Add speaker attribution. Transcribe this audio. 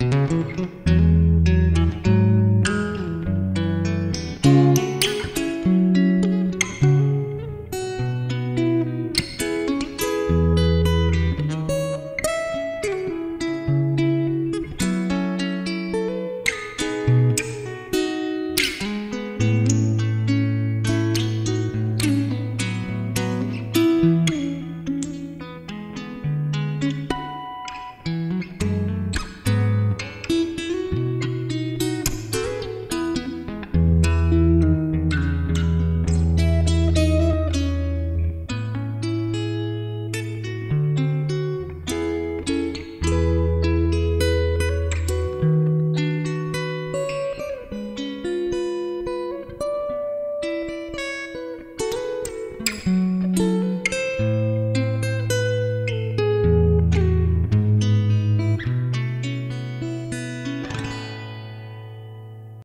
Speaker 1: Música